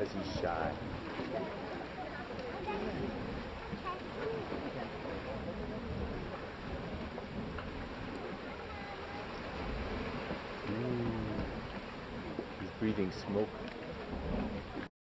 as he's shy. Mm. He's breathing smoke.